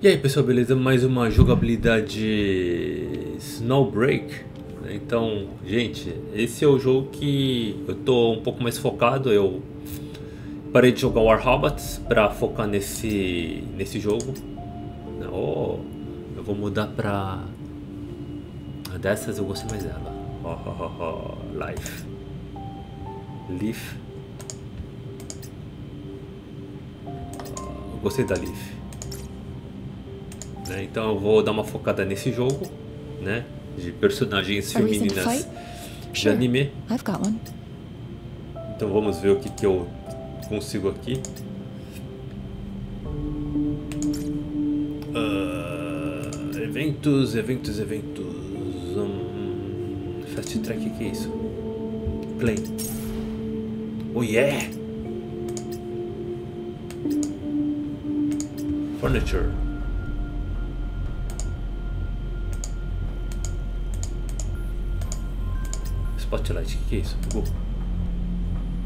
E aí pessoal, beleza? Mais uma jogabilidade Snowbreak. Então, gente, esse é o jogo que eu tô um pouco mais focado. Eu parei de jogar War Robots para focar nesse nesse jogo. Oh, eu vou mudar pra dessas eu gostei mais dela. Oh, oh, oh. Life. Leaf. Gostei da Leaf. Né? Então eu vou dar uma focada nesse jogo, né? De personagens femininas de anime. Então vamos ver o que, que eu consigo aqui. Uh, eventos, eventos, eventos. Um, fast track, o que é isso? Play. Oh yeah! Furniture. Spotlight, o que, que é isso? Go.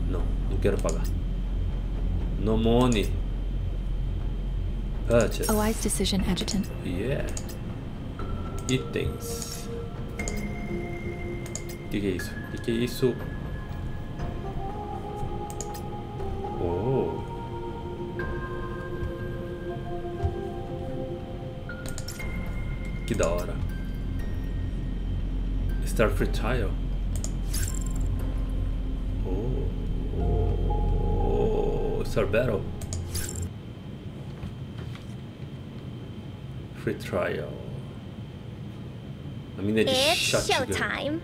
Não, não quero pagar. No money. Purchase. A wise decision, Adjutant. Yeah. Itens. O que, que é isso? O que, que é isso? Oh. Que da hora. Star Battle. Free trial. A mina de It's shotgun. showtime.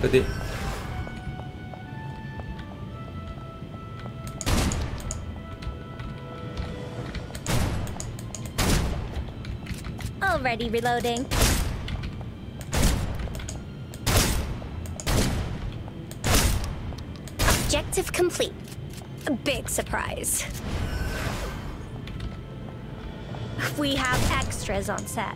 Cadê? Already reloading. Objective complete. A big surprise. We have extras on set.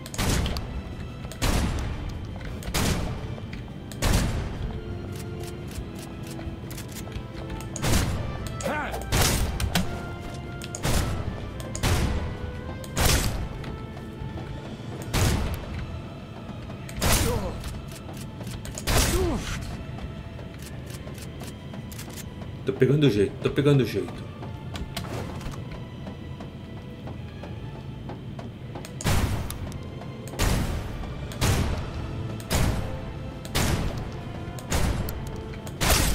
Pegando jeito, tô pegando jeito.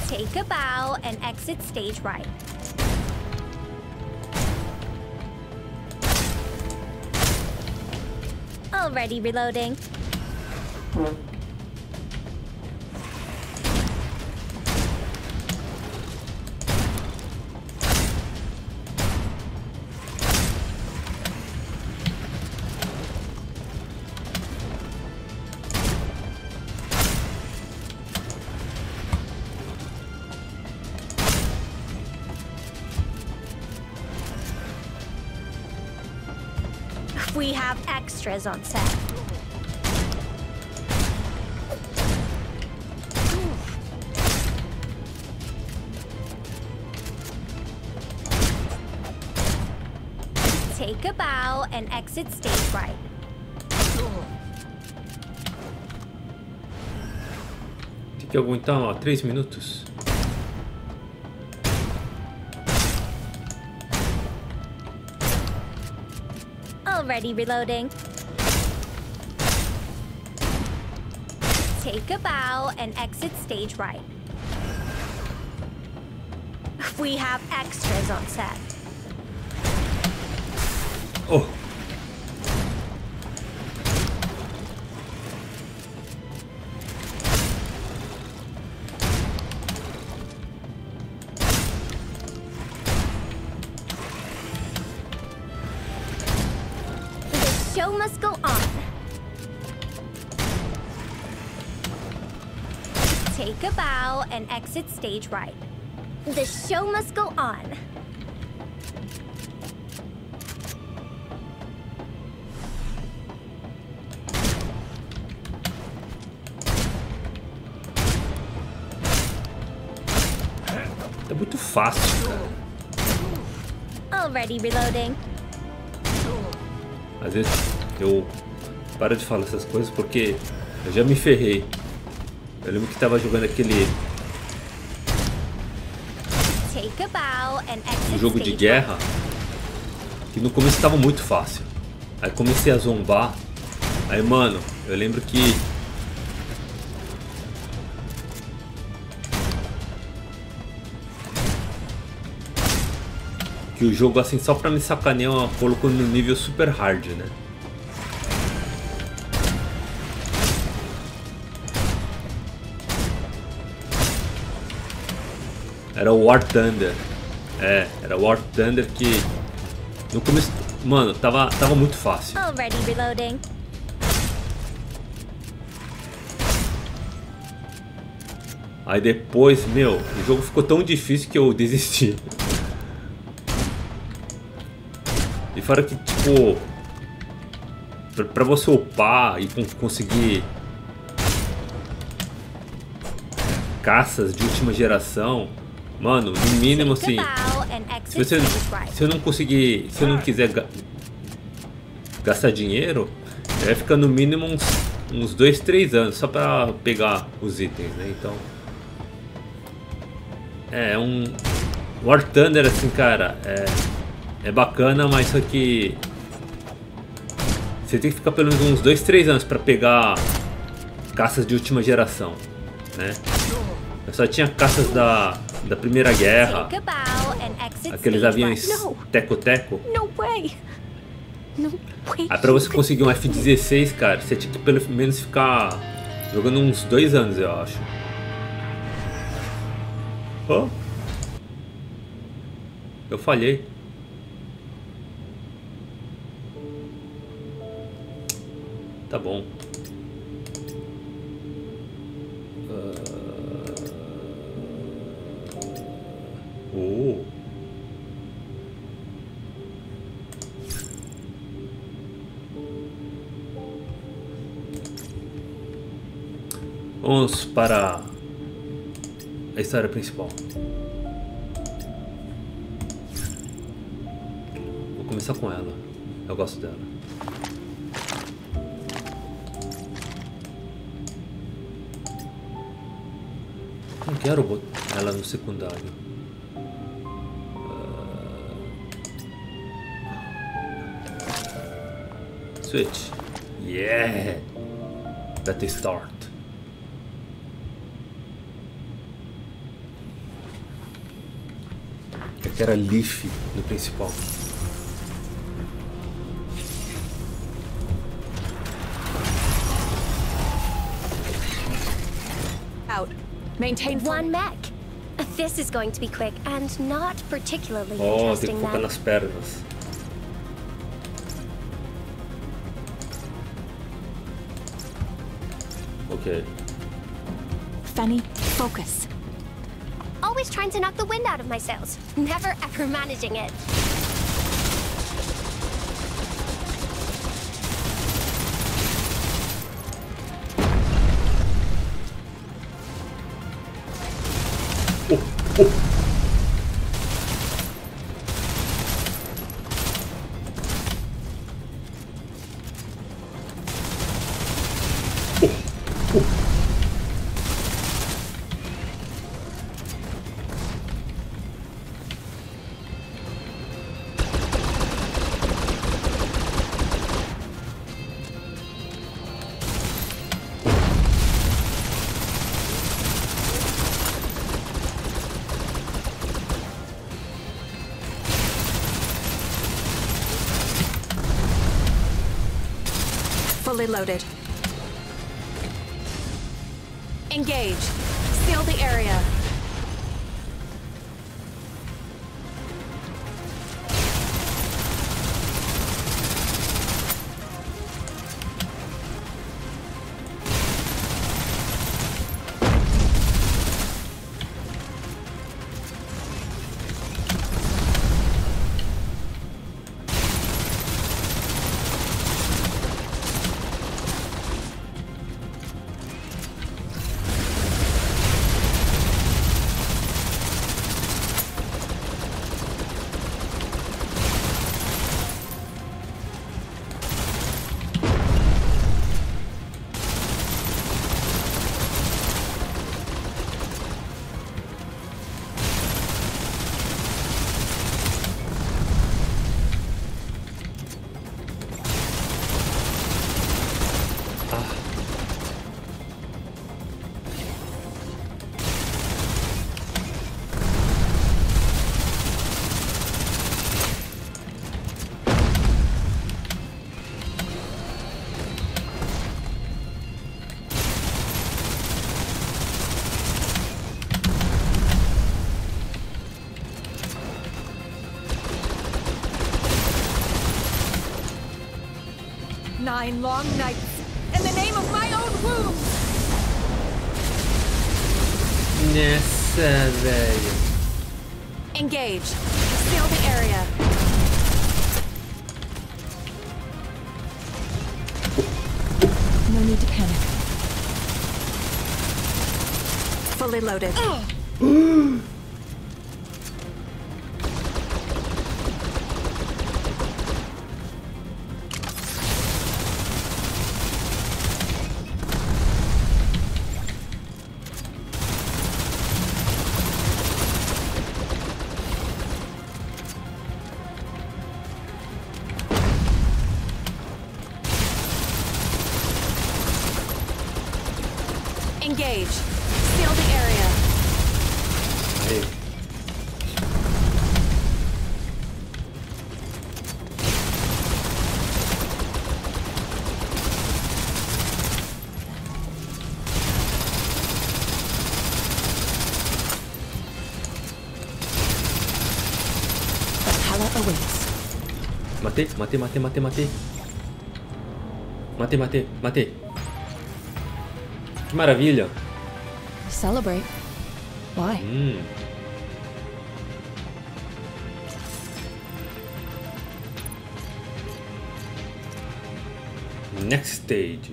Take a bow and exit stage right. Already reloading. We have extras on set. Take a bow and exit stage right. Tem que aguentar ó, 3 minutos. Reloading. Take a bow and exit stage right. We have extras on set. And exit stage right. The show must go on. É muito fácil, cara. Already reloading. Às vezes eu paro de falar essas coisas porque eu já me ferrei. Eu lembro que tava jogando aquele um jogo de guerra que no começo tava muito fácil. Aí comecei a zombar. Aí, mano, eu lembro que que o jogo assim só pra me sacanear colocou no nível super hard, né? Era o War Thunder. É, era o War Thunder que no começo, mano, tava tava muito fácil. Already reloading. Aí depois, meu, o jogo ficou tão difícil que eu desisti. E fora que, tipo, pra, você upar e con- conseguir caças de última geração, mano, no mínimo assim, se você se eu não conseguir, se eu não quiser ga- gastar dinheiro, vai ficar no mínimo uns uns 2, 3 anos só pra pegar os itens, né? Então, é um War Thunder assim, cara, é é bacana, mas só que você tem que ficar pelo menos uns 2, 3 anos pra pegar caças de última geração, né? Eu só tinha caças da da Primeira Guerra, aqueles aviões teco-teco. Aí pra você conseguir um F-16, cara, você tinha que pelo menos ficar jogando uns dois anos, eu acho. Ó. Eu falhei. Tá bom. Oh. Vamos para a história principal. Vou começar com ela. Eu gosto dela. Não quero botar ela no secundário. Switch. Yeah! Better start. É que era Leaf no principal. Out. Maintain One mech. This is going to be quick and not particularly Oh, tem que interesting focar then. nas pernas. Ok. Fenny, focus. Always trying to knock the wind out of my sails. Never ever managing it. Fully loaded. Nine long nights in the name of my own womb. Nessa, velho. Engage. Seal the area. No need to panic. Fully loaded. Engage. Seal the area. Hey. Mate, mate, mate, mate, mate. Mate, mate, mate. Que maravilha. Celebrate. Why? Hum. Next stage.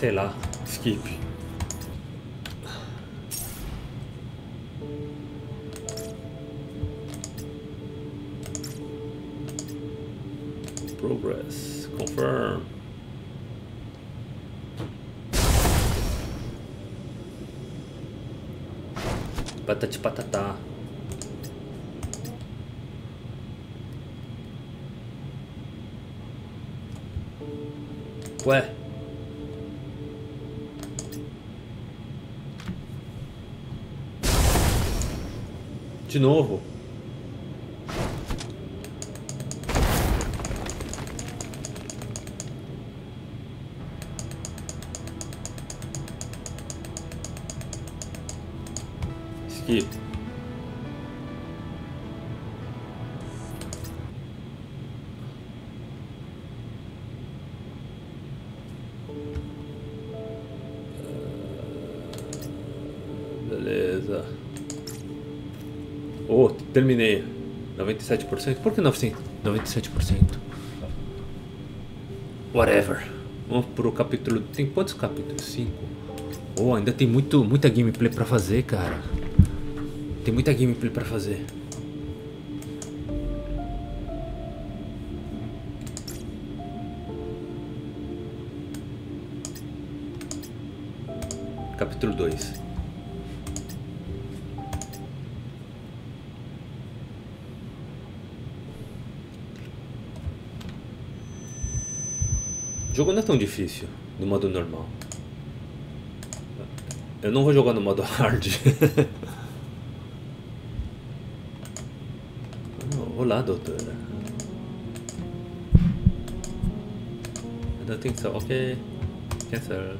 Sei lá. Skip. Progress. Confirm. Patati patatá. Ué. De novo. 97%? Por que 97%? Whatever. Vamos pro capítulo. Tem quantos capítulos? 5. Oh, ainda tem muito, muita gameplay pra fazer, cara. Tem muita gameplay pra fazer. Capítulo 2. Jogo não é tão difícil no modo normal. Eu não vou jogar no modo hard. Olá, doutora. I don't think so. Okay. Cancel.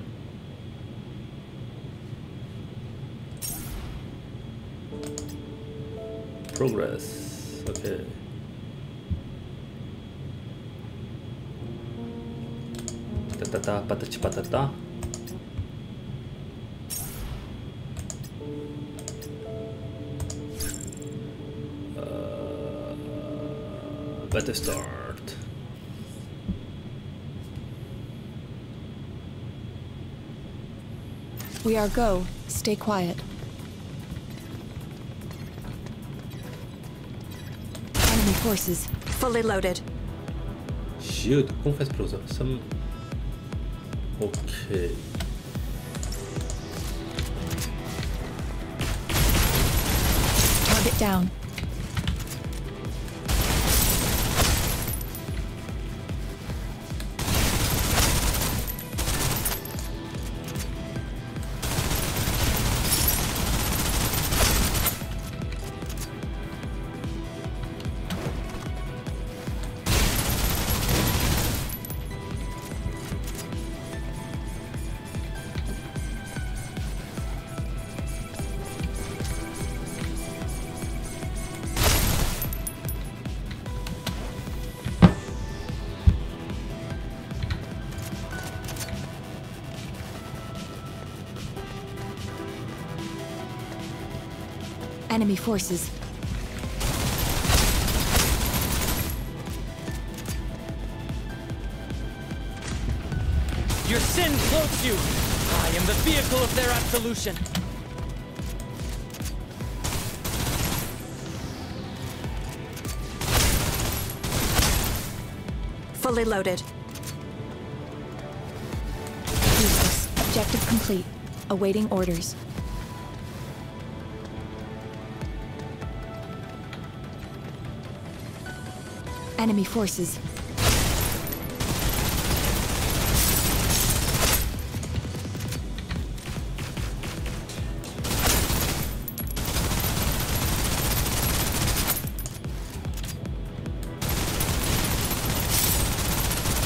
Progress. Okay. Tatatá, patati patatá. Uh, better start. We are go. Stay quiet. Enemy forces. Fully loaded. Shoot, como faz pra? Some... Ok. Target down. Enemy forces. Your sin cloaks you. I am the vehicle of their absolution. Fully loaded. Useless. Objective complete. Awaiting orders. Enemy forces.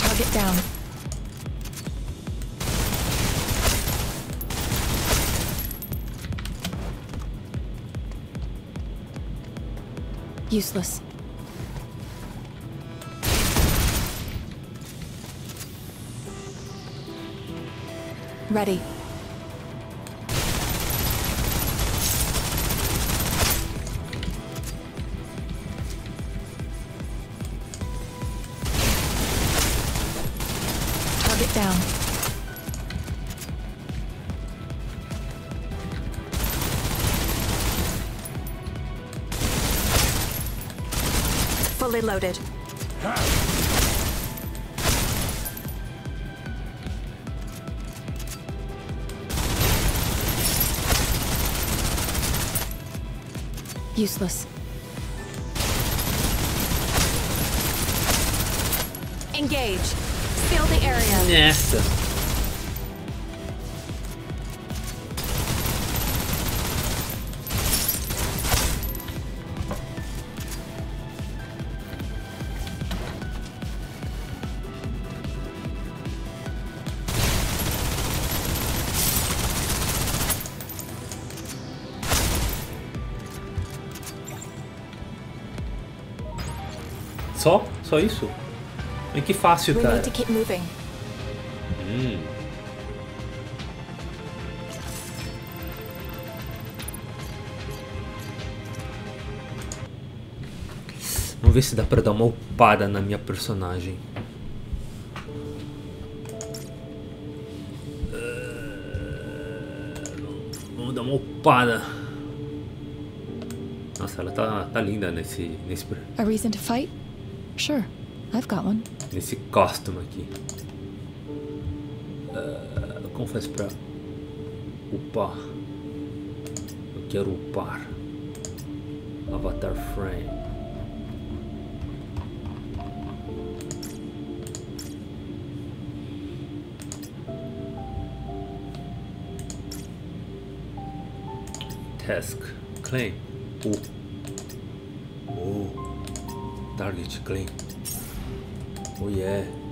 Target down. Useless. Ready. Target down. Fully loaded. Useless. Engage. Seal the area. Nessa. Só? Isso? Mas que fácil, cara. need to keep moving. Vamos ver se dá pra dar uma upada na minha personagem. Eh, Vamos dar uma upada. Nossa, ela tá, tá linda nesse, nesse, A reason to fight? Sure, I've got one. nesse costume aqui. Eh, como faz pra upar? Eu quero upar. Avatar Frame. Task Claim. Oh. Target Claim. Oh yeah.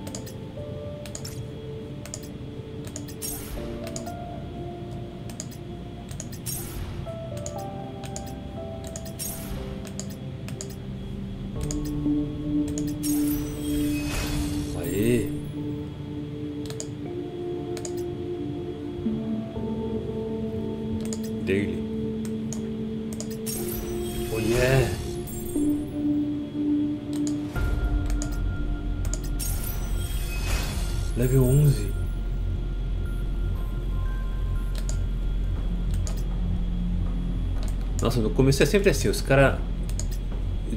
Nossa, no começo é sempre assim, os caras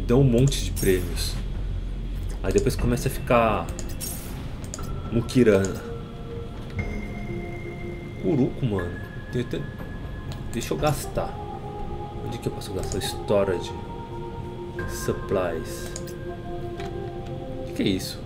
dão um monte de prêmios. Aí depois começa a ficar muquirana. Uruco, mano. Deixa eu gastar. Onde que eu posso gastar? Storage. Supplies. O que, que é isso?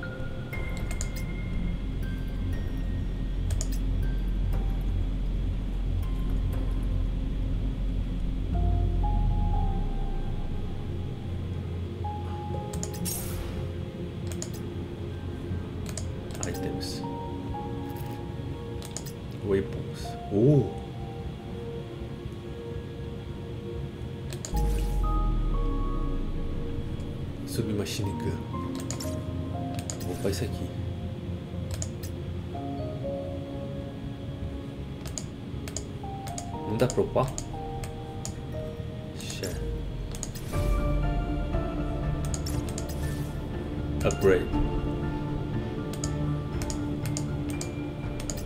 Upgrade.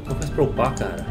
Como faz pra upar, cara?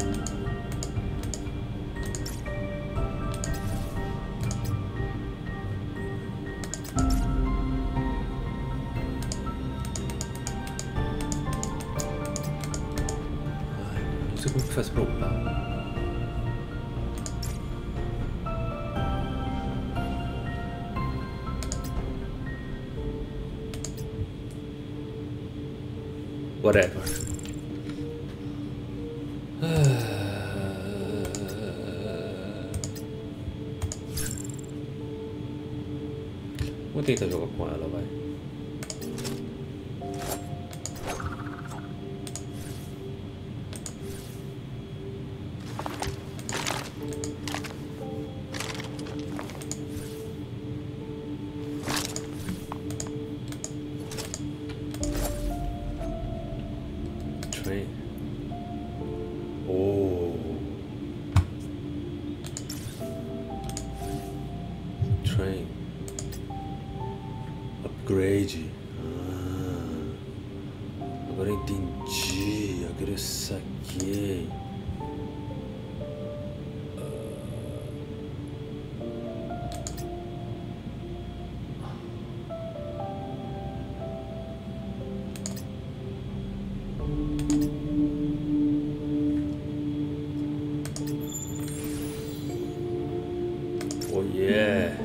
Oh yeah.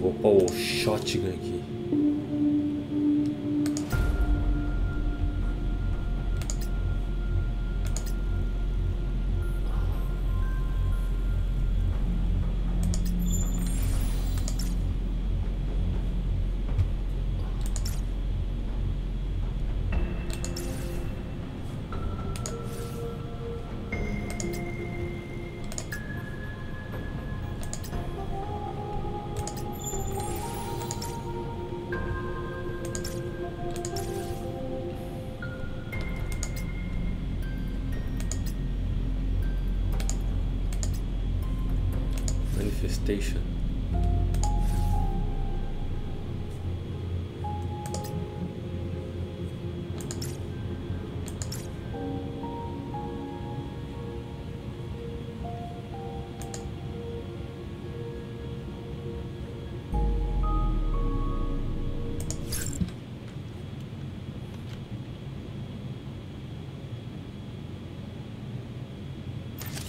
Vou pôr o shotgun aqui.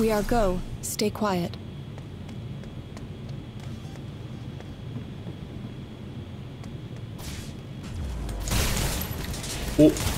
We are go. Stay quiet. Oh!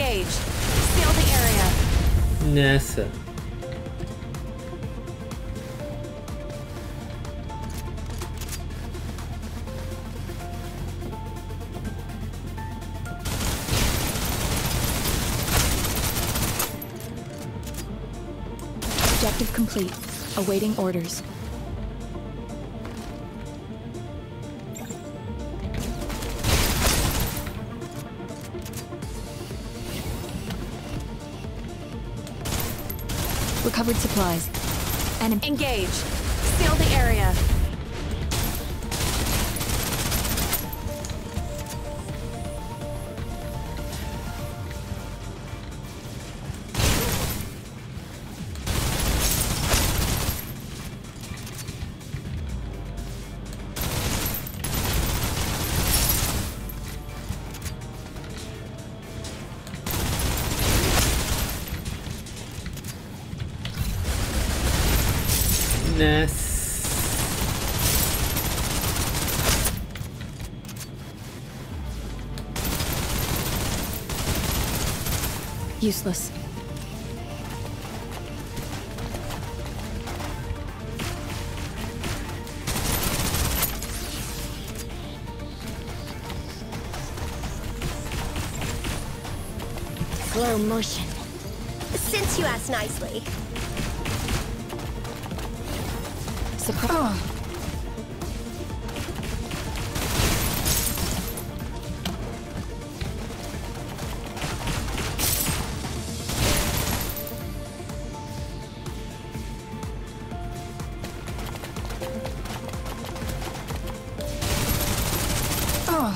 Engage. Seal the area. Nessa. Objective complete. Awaiting orders. Recovered supplies. Enemy. Engage. Seal the area. Business. Useless. Slow motion. Since you asked nicely. Surprise. Oh. Ah. Ah.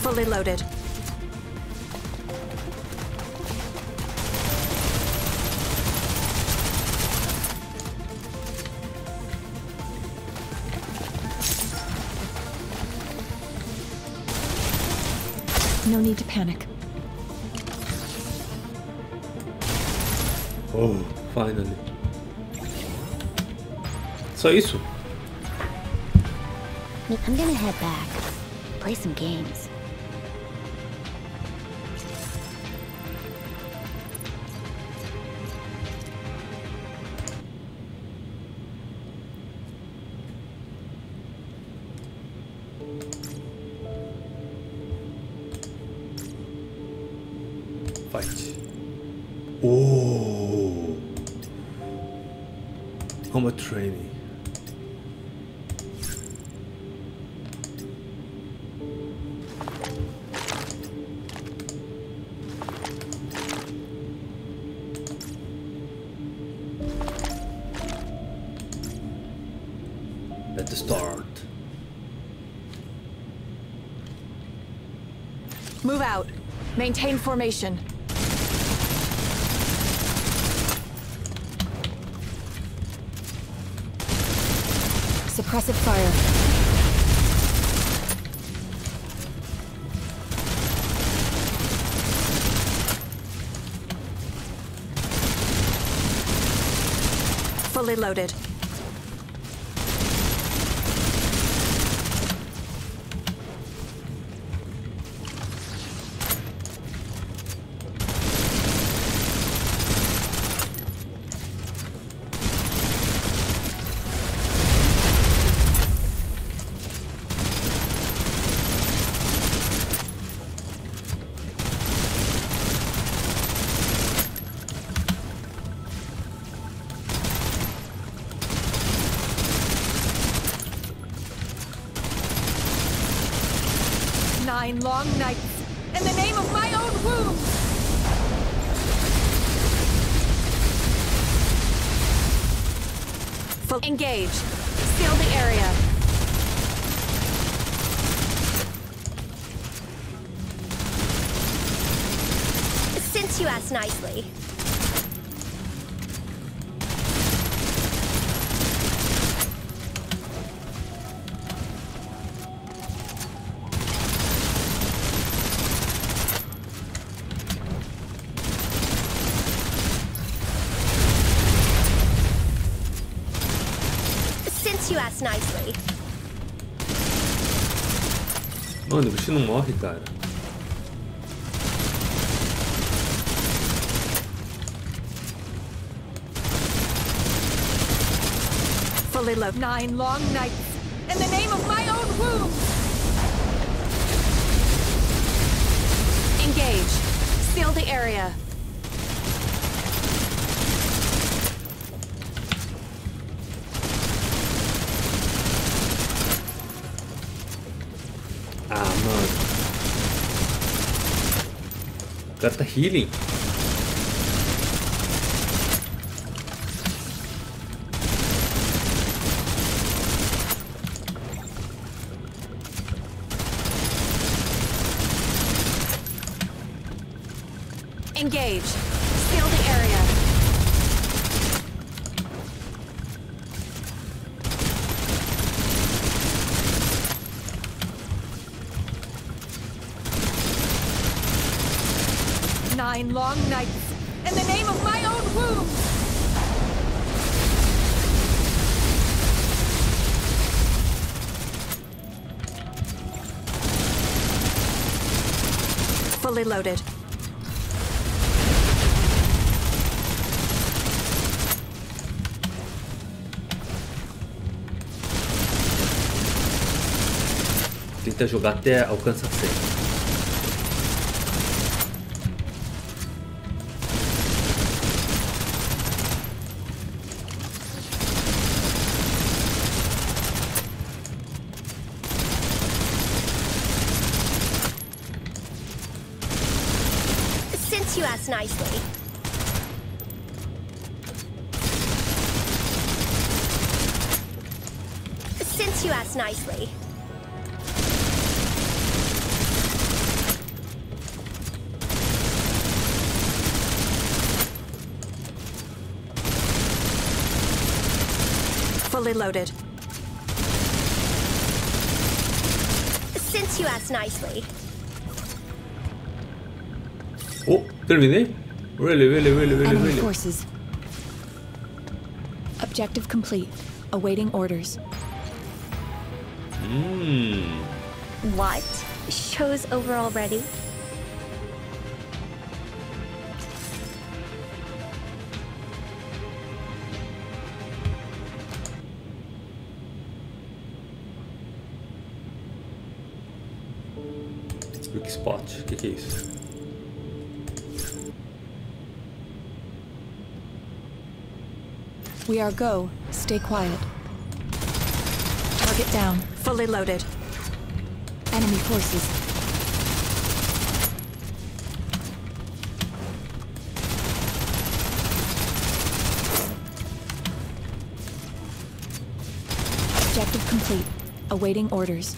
Fully loaded. Need to panic. Oh, finally. Só isso? I'm gonna head back. Play some games. Combat training. Let's start. Move out. Maintain formation. Suppressive fire. Fully loaded. Nine long nights in the name of my own womb. Full engage. Seal the area. Since you asked nicely. Mano, o bicho não morre, cara. Fully loaded. Nine long nights in the name of my own womb. Engage. Seal the area. Cara tá healing. Engage. Seal the area. Nine long nights in the name of my own womb. Fully loaded. Tenta jogar até alcançar 100. Terminei? Really, really, really, really, Enemy really. forces. Objective complete. Awaiting orders. Hum. What? Show's over already? Quick Spot. O que, que é isso? We are go. Stay quiet. Target down. Fully loaded. Enemy forces. Objective complete. Awaiting orders.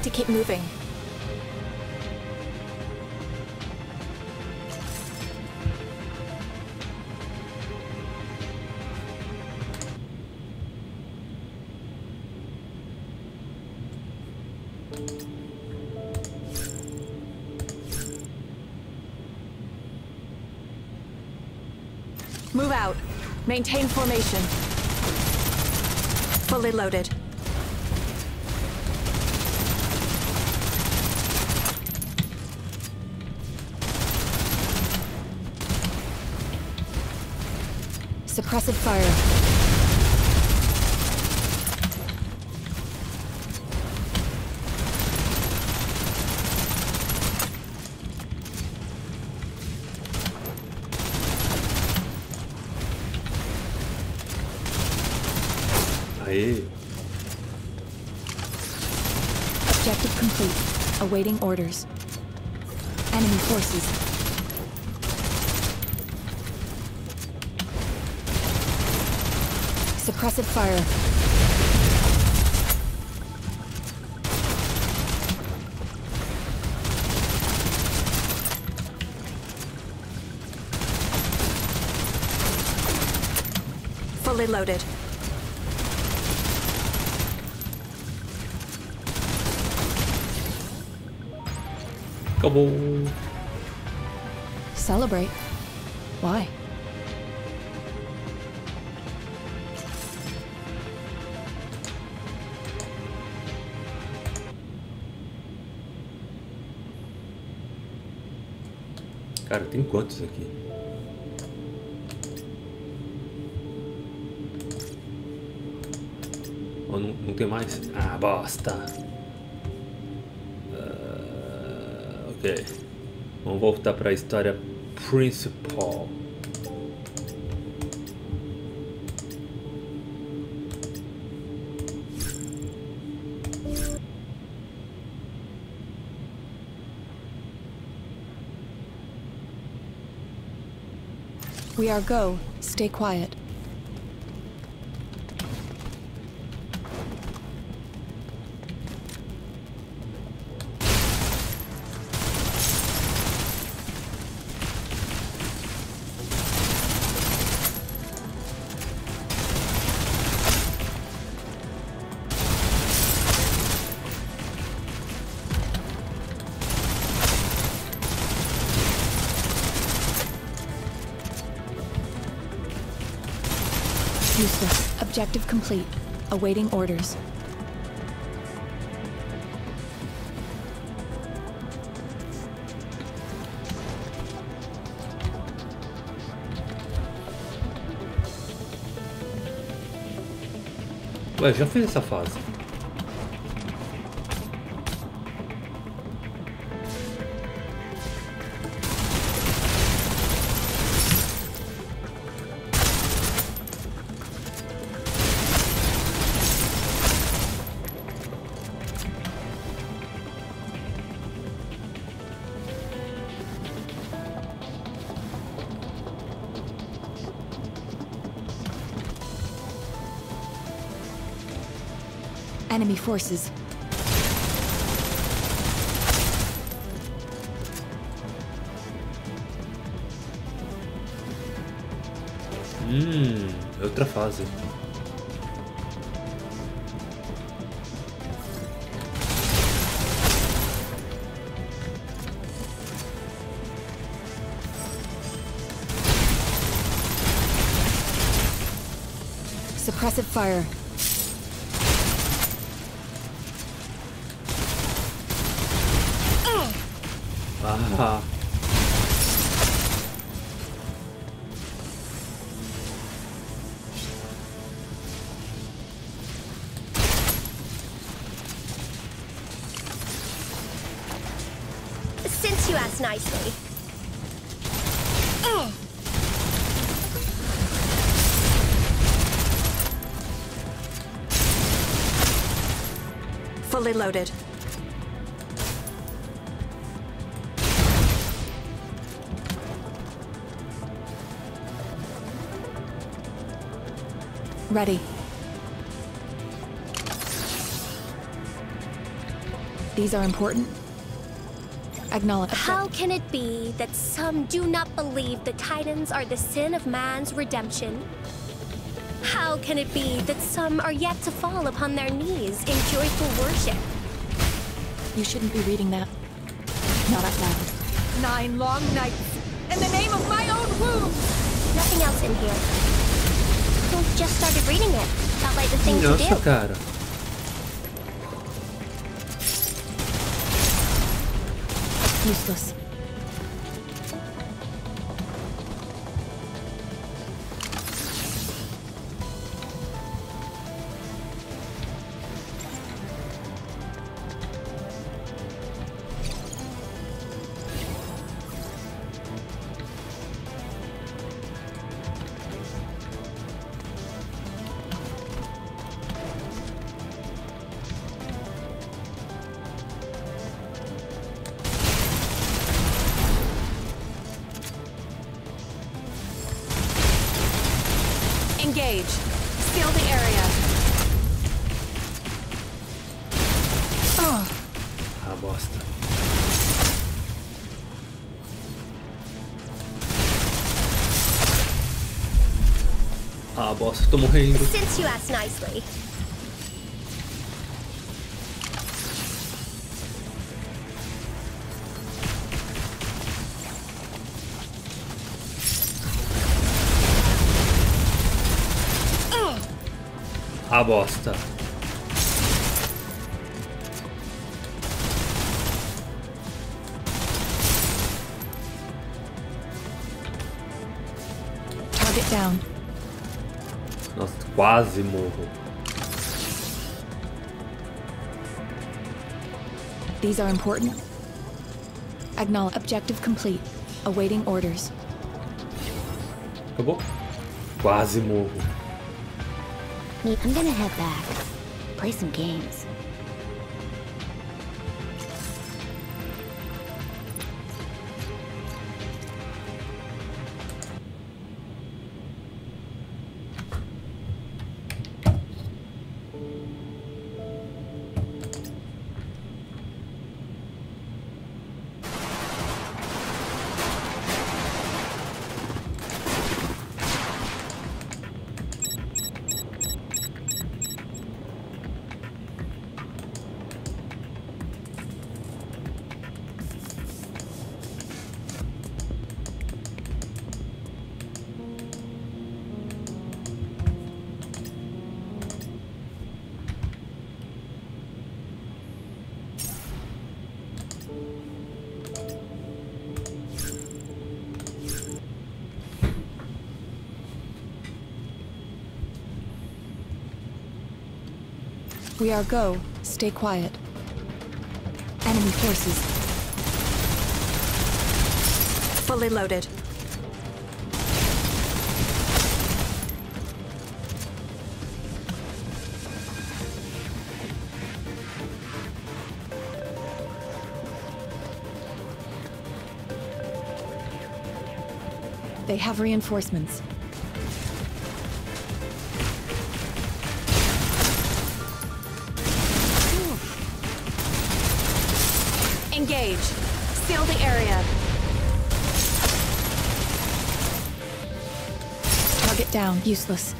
Need to keep moving. Move out. Maintain formation. Fully loaded. Suppressive fire. Objective complete. Awaiting orders. Enemy forces. Suppressive fire. Fully loaded. Acabou. Celebrate. Why? Tem quantos aqui? Oh, não, não tem mais? Ah, bosta! Ah, ok. Vamos voltar para a história principal. We are go. Stay quiet. Awaiting orders. Ué, já fiz essa fase. Enemy forces. Hum, outra fase. Suppressive fire. These are important. Acknowledge. How can it be that some do not believe the Titans are the sin of man's redemption? How can it be that some are yet to fall upon their knees in joyful worship? You shouldn't be reading that. Not out loud. Nine long nights. In the name of my own womb! Nothing else in here. We just started reading it. Felt like the thing to nossa, do. cara. Useless. Bosta, tô morrendo. Since you asked nicely. Ah, bosta. Quase morro. These are important. Acknowledge. Objective complete. Awaiting orders. Acabou? Quase morro. I'm gonna head back. Play some games. We are go. Stay quiet. Enemy forces. Fully loaded. They have reinforcements. Area. Target down. Useless.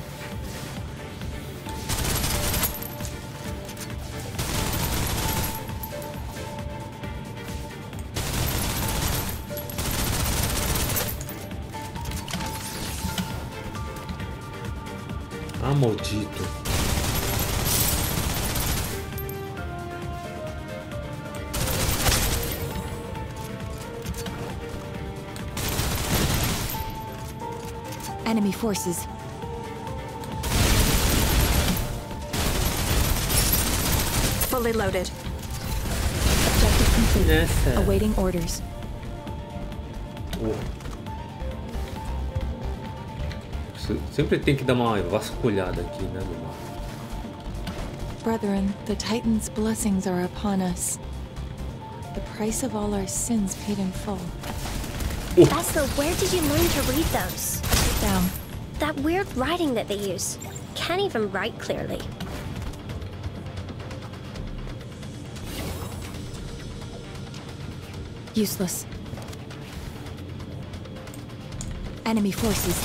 Ah, maldito. Enemy forces. Fully loaded. Objective complete. Nessa. Awaiting orders. Oh. Se- Sempre tem que dar uma vasculhada aqui, né, no mapa. Brethren, the Titan's blessings are upon us. The price of all our sins paid in full. Oh. Bessel, where did you learn to read those? Sit down. That weird writing that they use. Can't even write clearly. Useless. Enemy forces.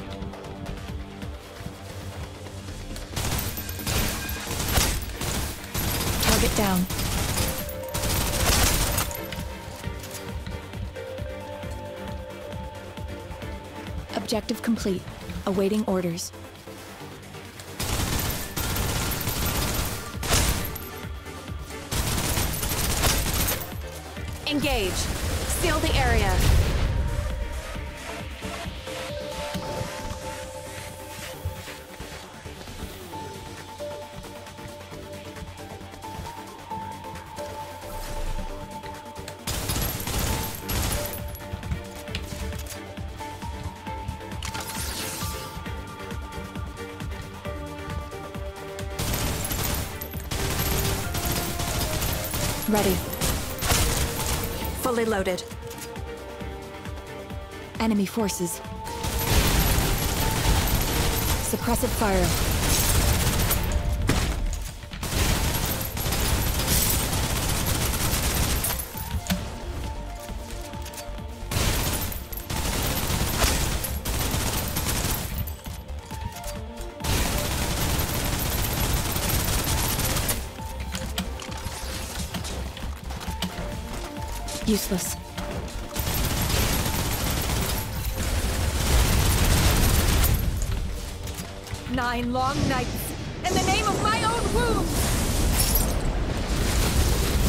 Target down. Objective complete. Awaiting orders. Engage. Seal the area. Fully loaded. Enemy forces. Suppressive fire. Nine long nights, in the name of my own womb!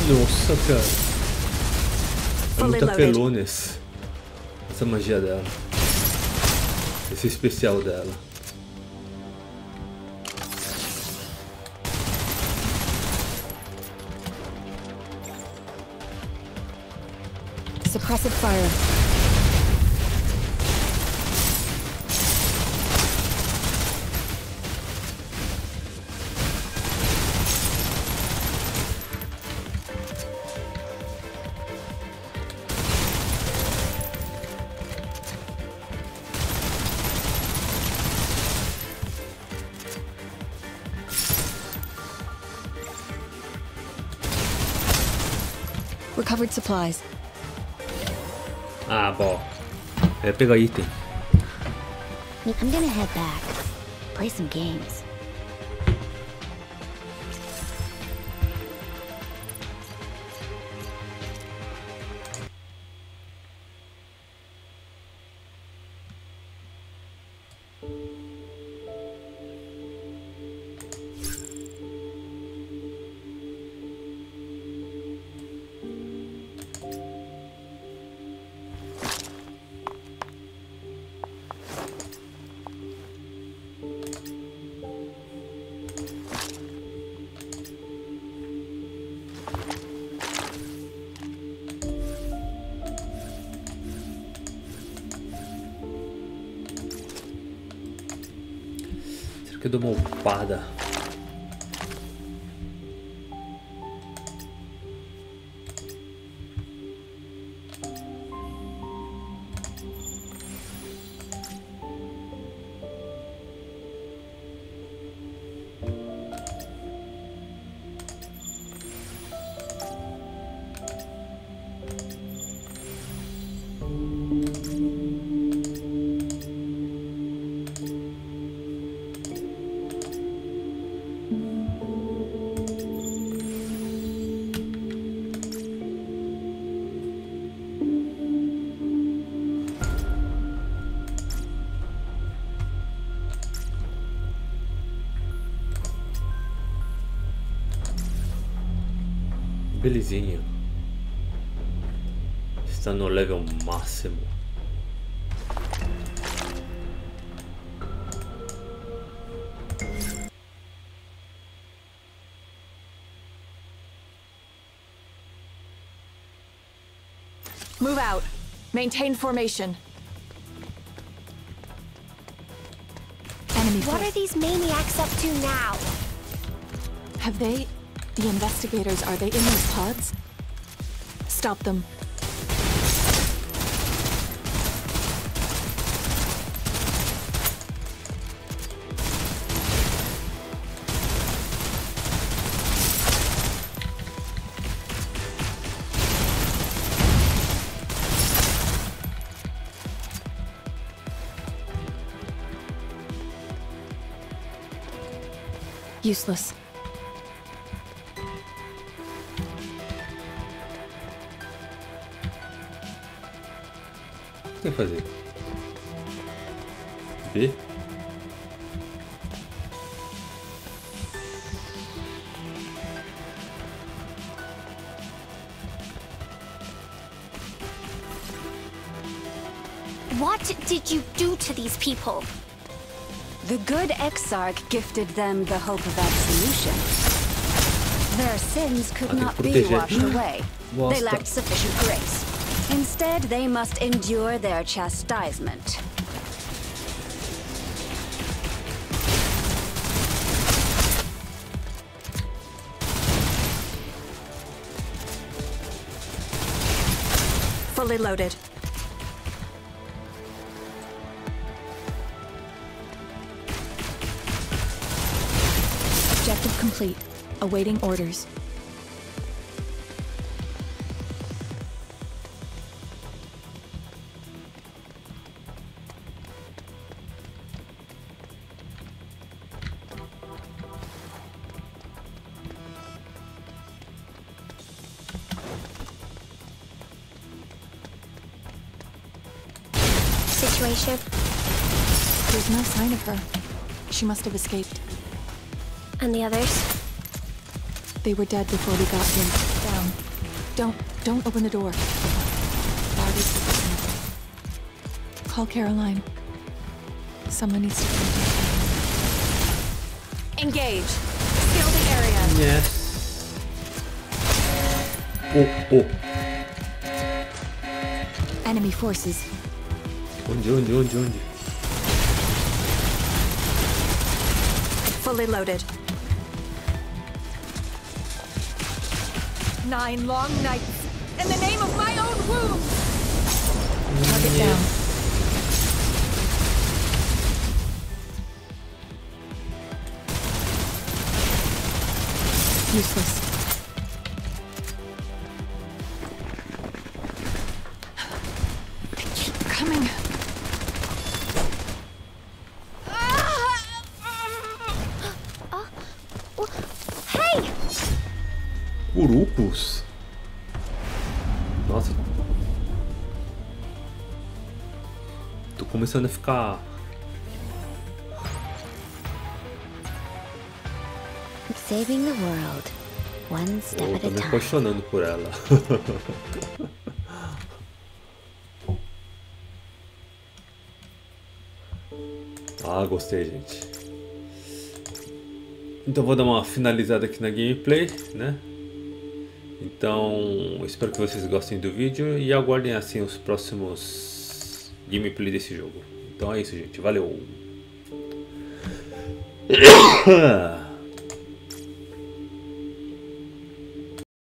Nossa, cara. É apelou nesse. Essa magia dela. Esse especial dela. Suppressive fire. Recovered supplies. Ah, bom. É pegar item. I'm gonna head back. Play some games. farda Belezinha. Está no level máximo. Move out. Maintain formation. Enemy What are these maniacs up to now? Have they... The investigators, are they in those pods? Stop them. Useless. O que fazer? B? What did you do to these people? The good Exarch gifted them the hope of absolution. Their sins could Ah, not be washed away. They lacked sufficient grace. Instead, they must endure their chastisement. Fully loaded. Objective complete. Awaiting orders. She must have escaped. And the others? They were dead before we got here. Down. Don't, don't open the door. Bodies. Call Caroline. Someone needs to come. Engage. Seal the area. Yes. Oh, oh. Enemy forces. Onde, onde, onde, onde? Fully loaded. Nine long nights. In the name of my own womb! Target down. Useless. Tô começando a ficar. Saving the world, one step Eu tô a me apaixonando por ela. ah, gostei, gente. Então vou dar uma finalizada aqui na gameplay, né? Então, espero que vocês gostem do vídeo e aguardem assim os próximos gameplay desse jogo. Então é isso, gente. Valeu!